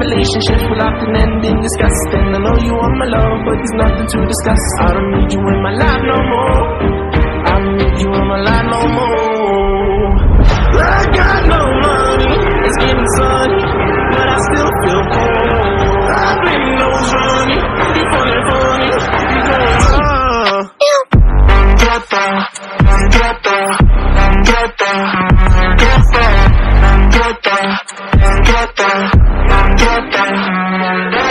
relationships will often end in disgust. And I know you want my love, but there's nothing to discuss. I don't need you in my life no more. I don't need you in my life no more. I got no money, it's getting sunny, but I still feel cold. I blame those running, you're funny, funny, you going on. Get that, get that, get that, get that. Yo te